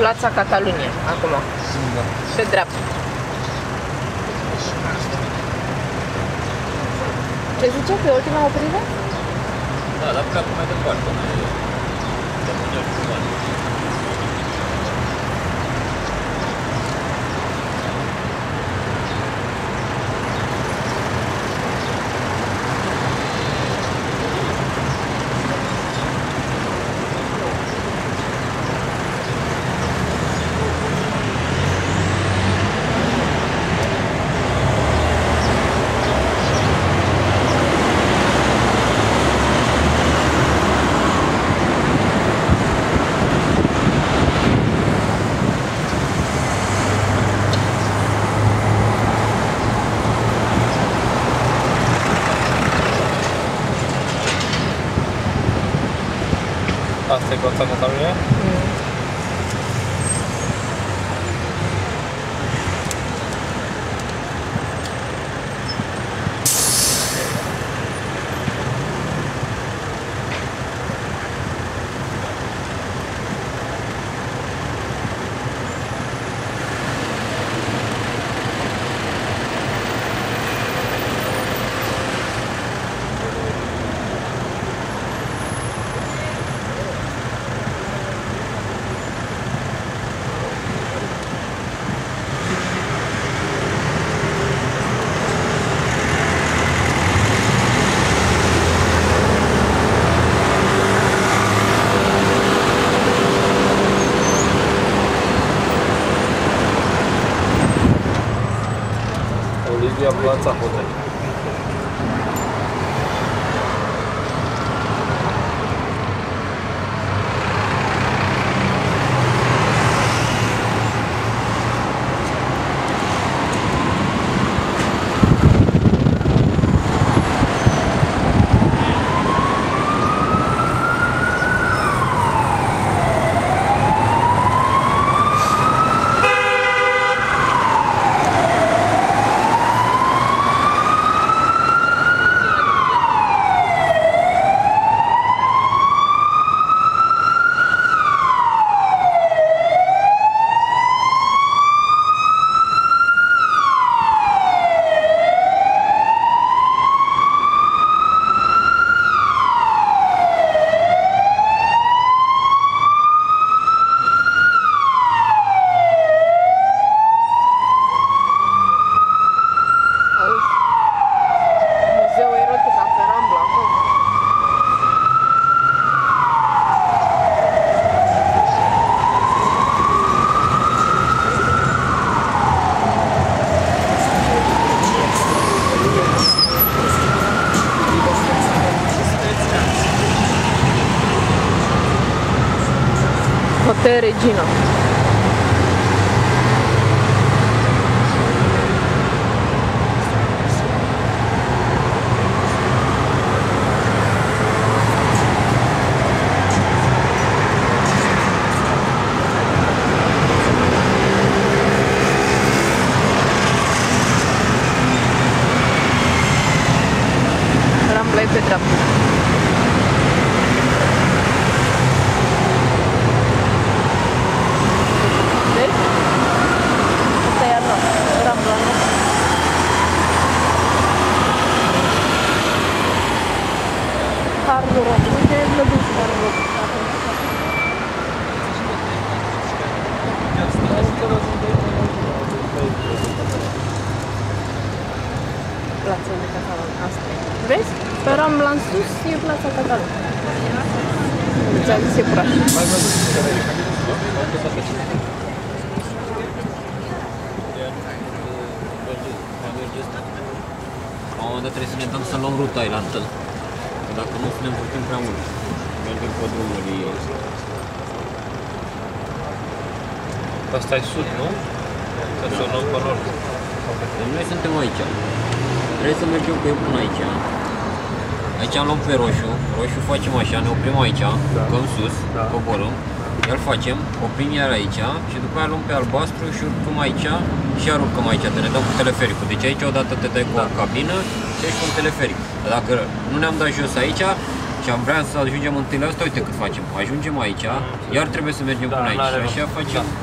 Plața Catalunia, acum. Da. Pe dreapta. Ce zice? Pe ultima oprire? Da, dar pleacă mai departe. Mai... Rămâne jumătate. Asta e Plața Catalunia? Olivia Plața Hotel. Hotel Regina. Rambla e pe dreapta. Vezi? Pe Rambla în sus e Plața Catalan. Ți-am zis e praș. La un moment dat trebuie să ne dăm să luăm ruta aia la întâl. Că Dacă nu, o să ne învârtim prea mult. Mergem pe drumuri. Asta e sud, nu? Să să o luăm pe nord. Deci noi suntem aici. Trebuie să mergem cu el până aici. Aici luăm pe roșu, roșu facem așa, ne oprim aici, Da. urcăm sus, Da. coborâm, îl facem, oprim iar aici și după aia luăm pe albastru și urcăm aici și iar urcăm aici, te ne dăm cu telefericul. Deci aici odată te dai cu o cabină și ești cu un teleferic. Dar Dacă nu ne-am dat jos aici Deci am vrea să ajungem în tâlea asta, uite cât facem. Ajungem aici, iar trebuie să mergem Da, până aici. n-are Și așa rost. facem Da.